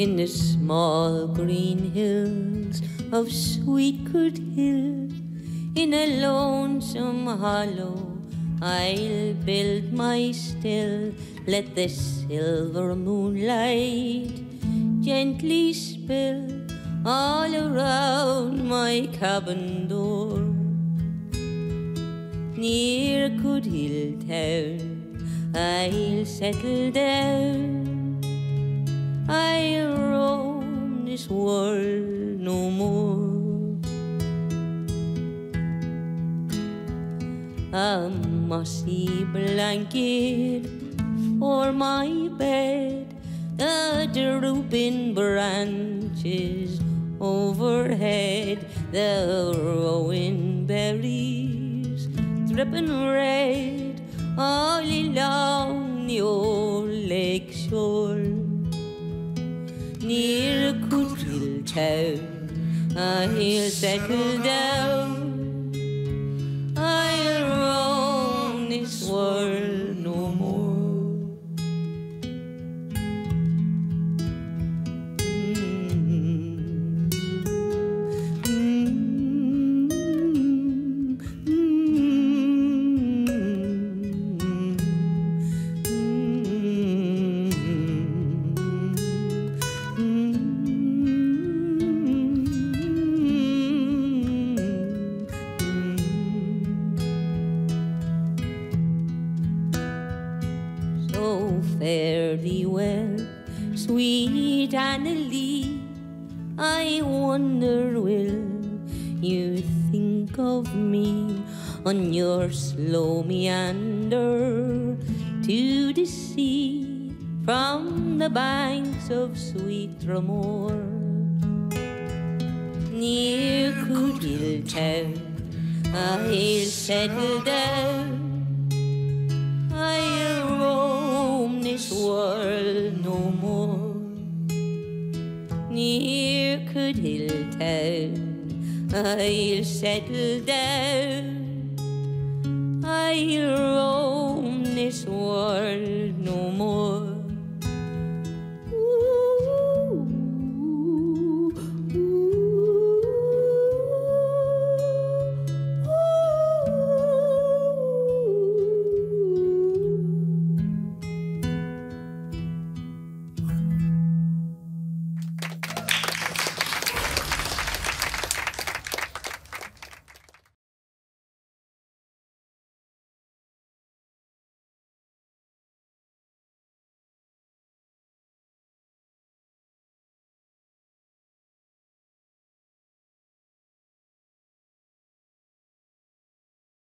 in the small green hills of sweet good hill. In a lonesome hollow I'll build my still. Let the silver moonlight gently spill all around my cabin door. Near Cootehill town I'll settle down. I'll this world no more. A mossy blanket for my bed the drooping branches overhead the rowan berries dripping red all along the lake shore. Near Town I'll settle down So fare thee well, sweet Annalee. I wonder will you think of me on your slow meander to the sea from the banks of sweet Tramore near Cootehill town I'll settle down near Cootehill town. I'll settle down. I'll roam this world